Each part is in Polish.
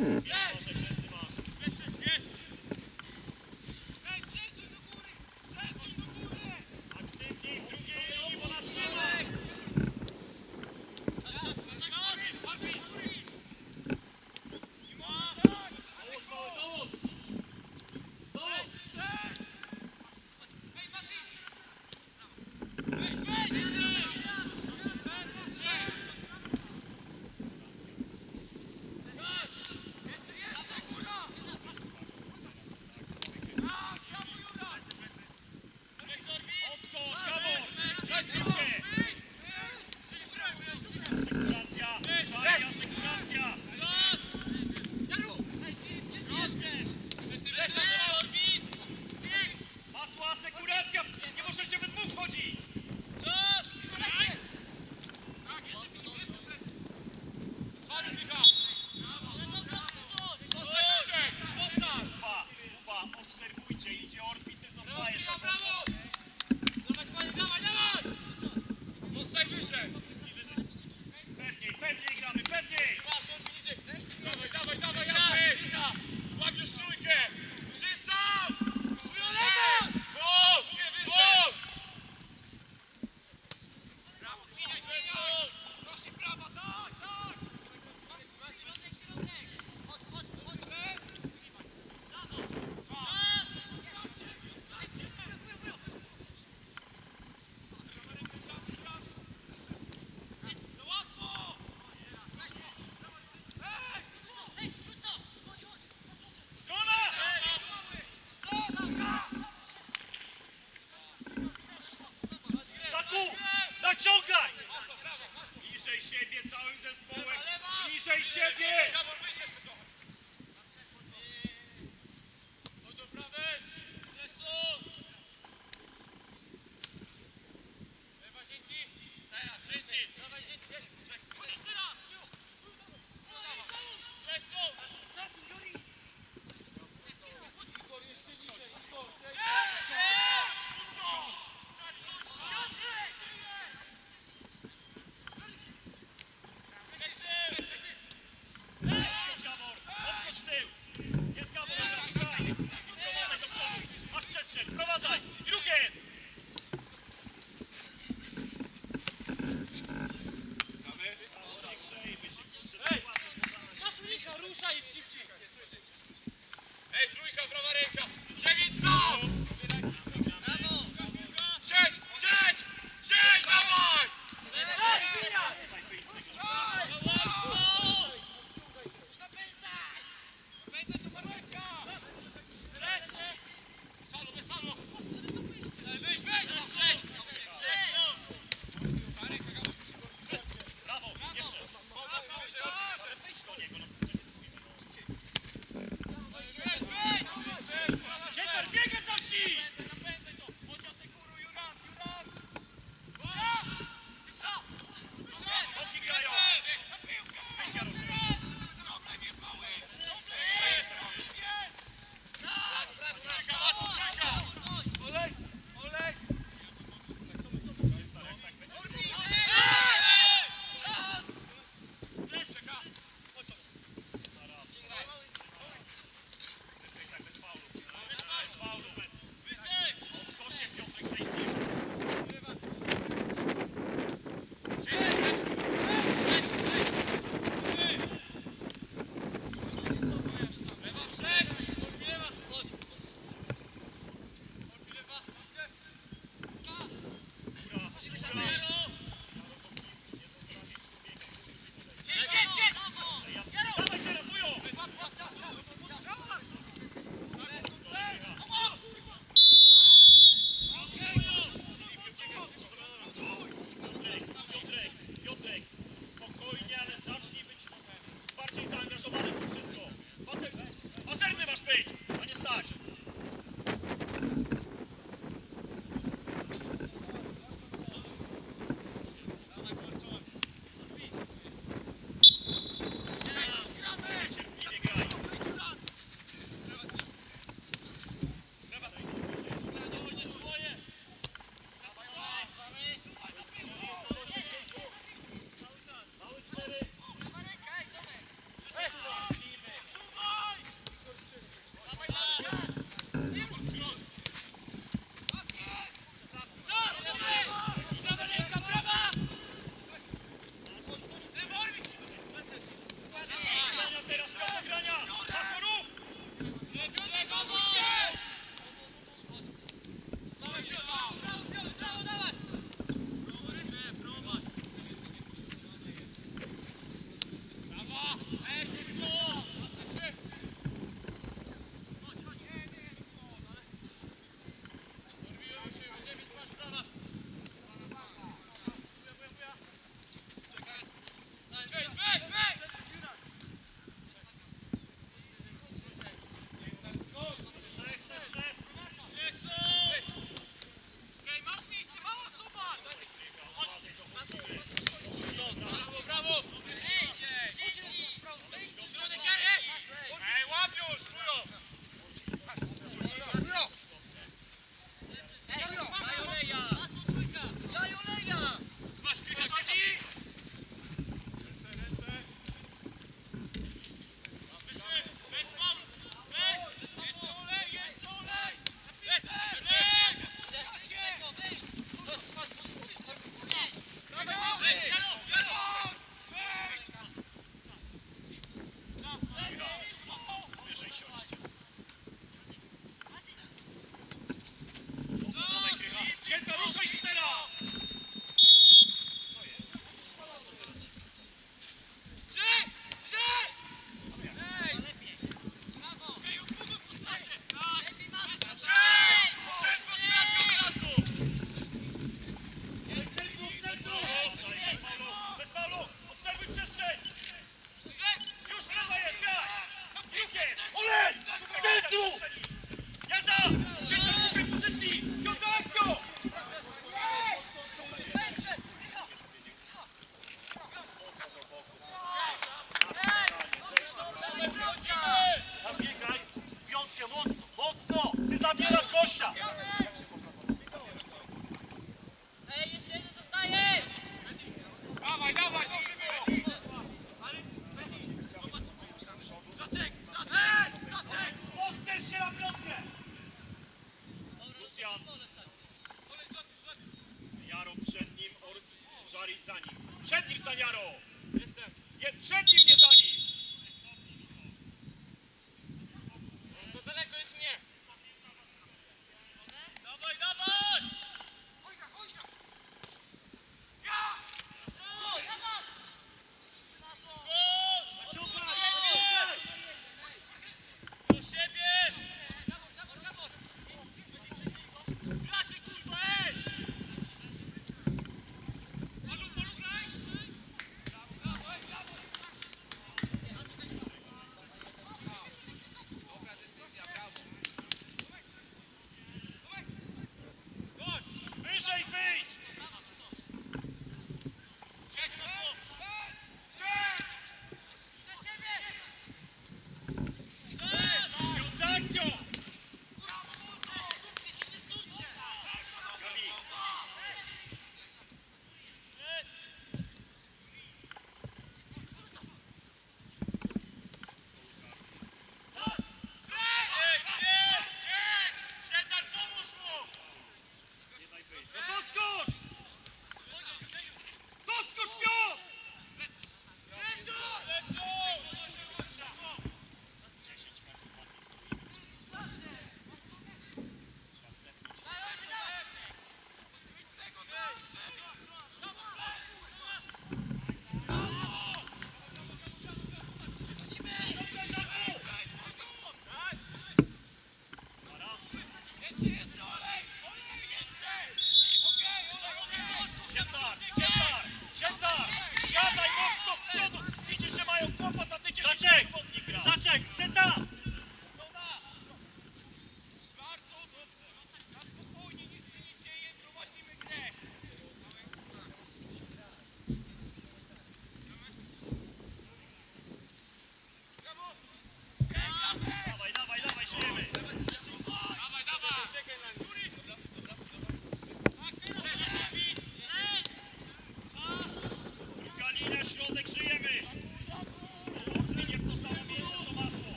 Mm. cheguei.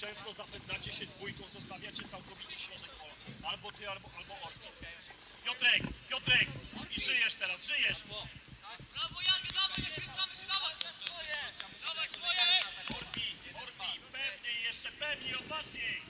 często zapędzacie się dwójką, zostawiacie całkowicie środek pola. Albo ty, albo, albo Orko. Piotrek, Piotrek! I żyjesz teraz, żyjesz! Brawo Janki, brawo, nie kręcamy się, dawaj! Dawaj swoje! Orbi, Orbi, pewniej jeszcze, pewniej, opatrzniej!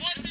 What?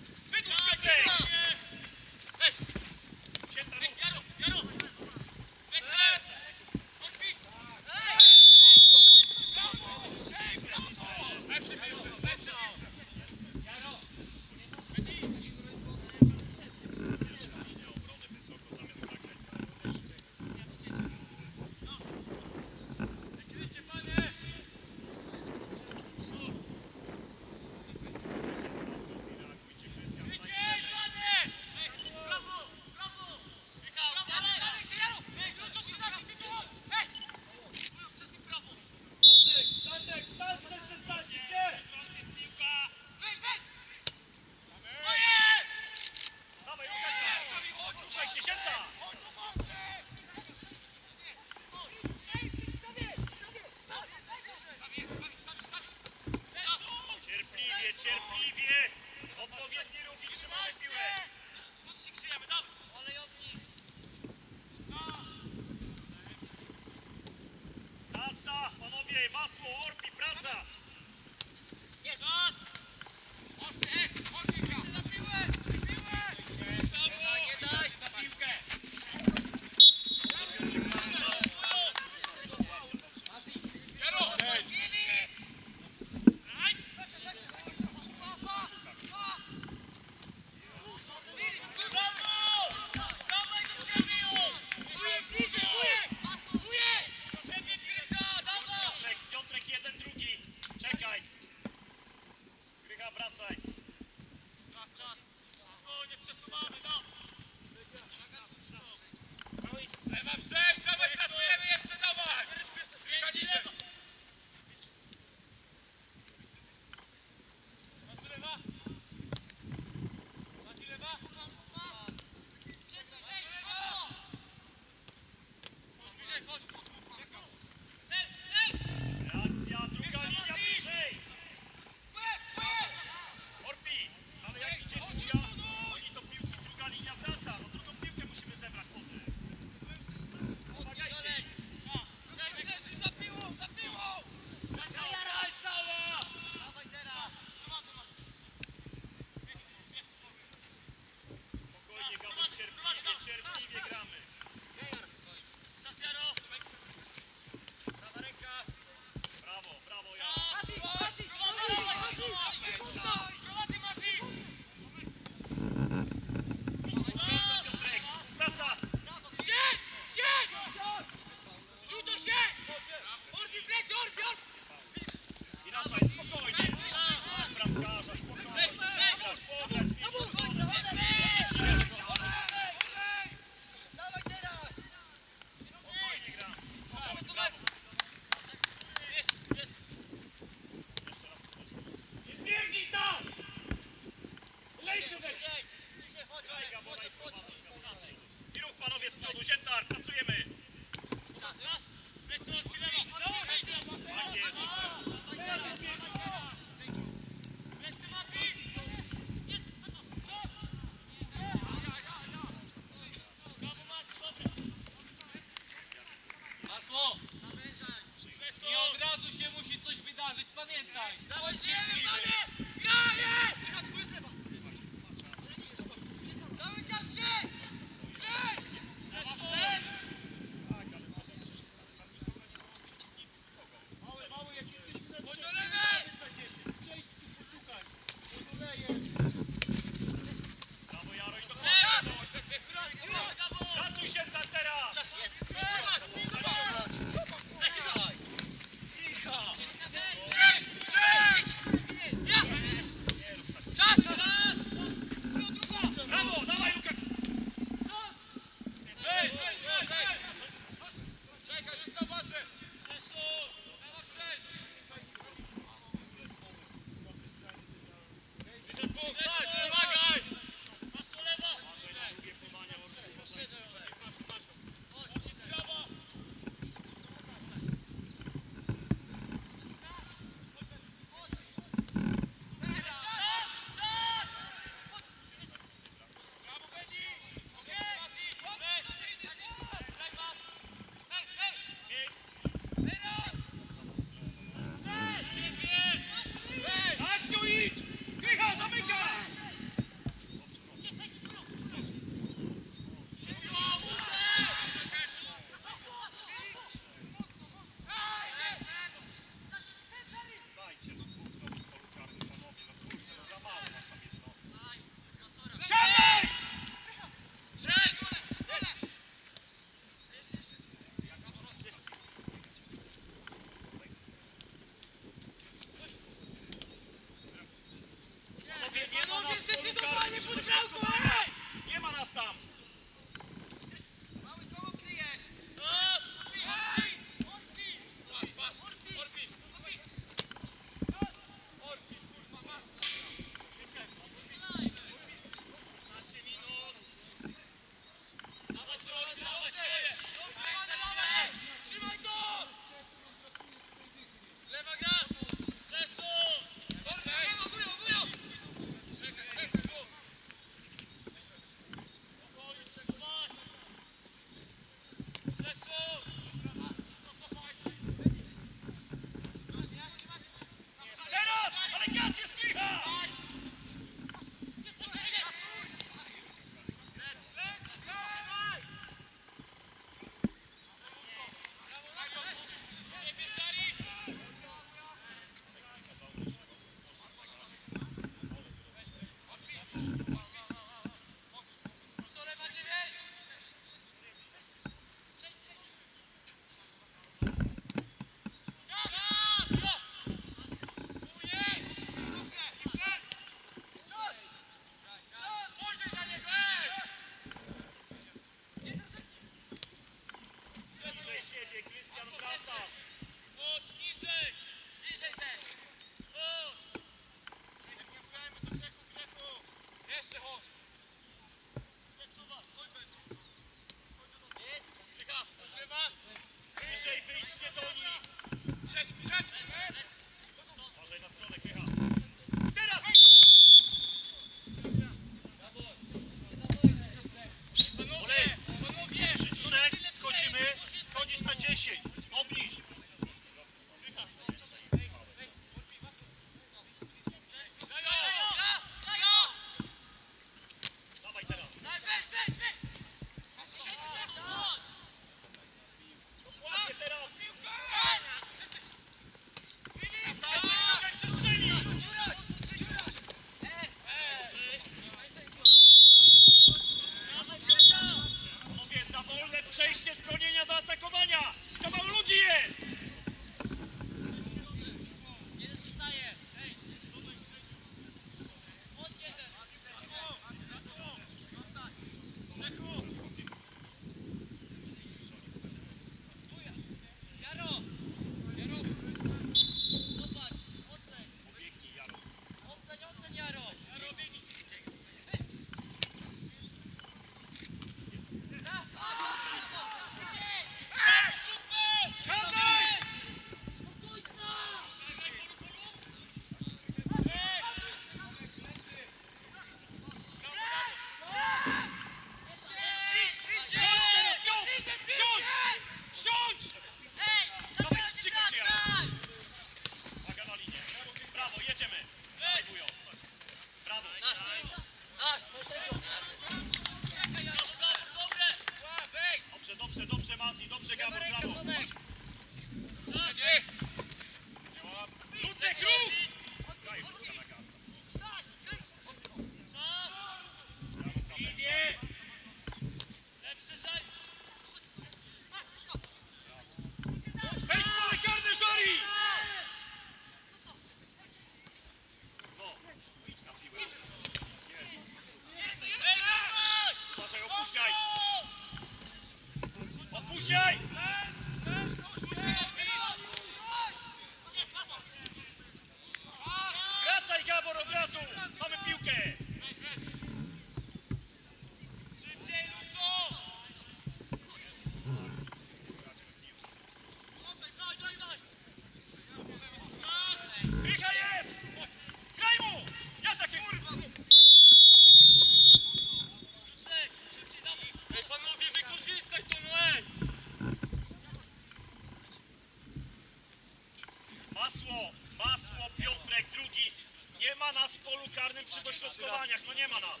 Dośrodkowaniach, no nie ma nas.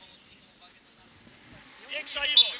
Większa ilość.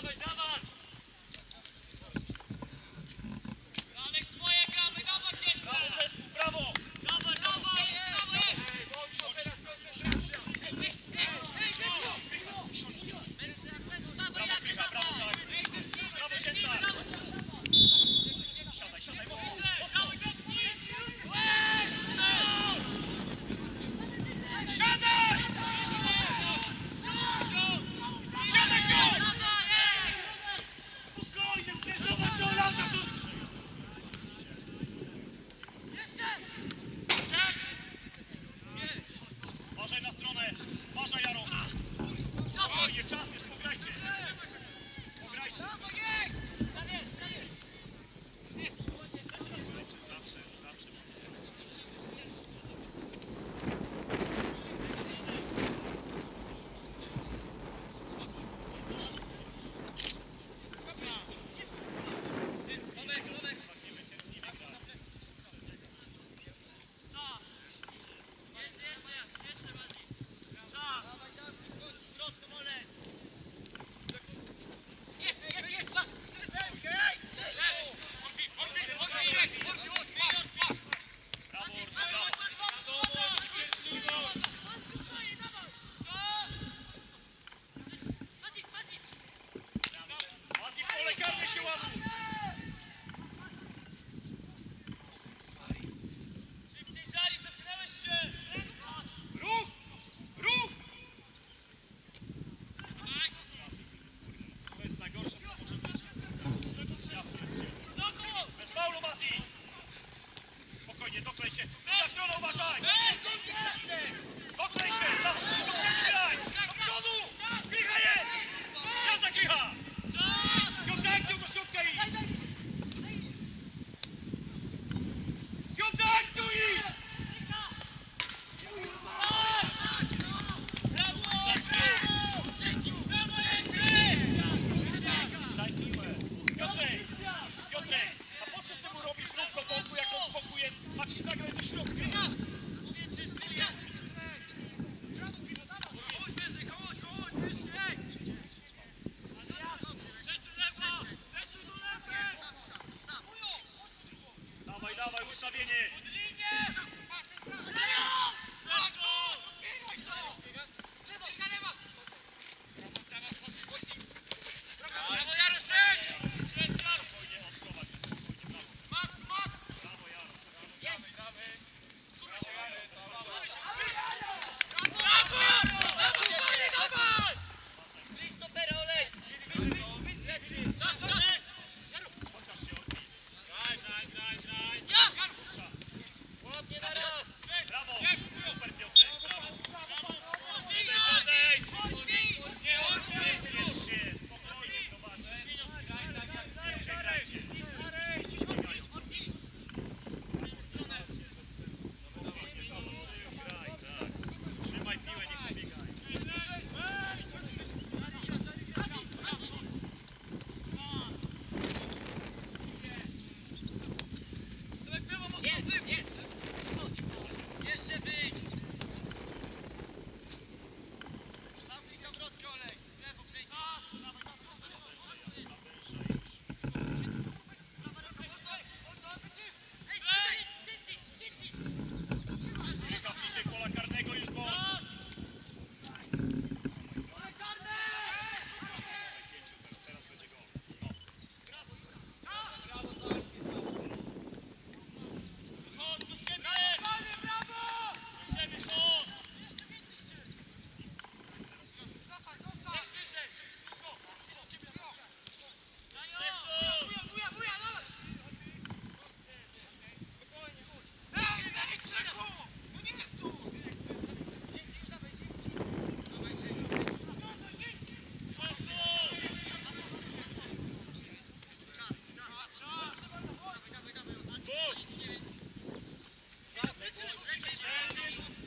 давай, давай. Thank you.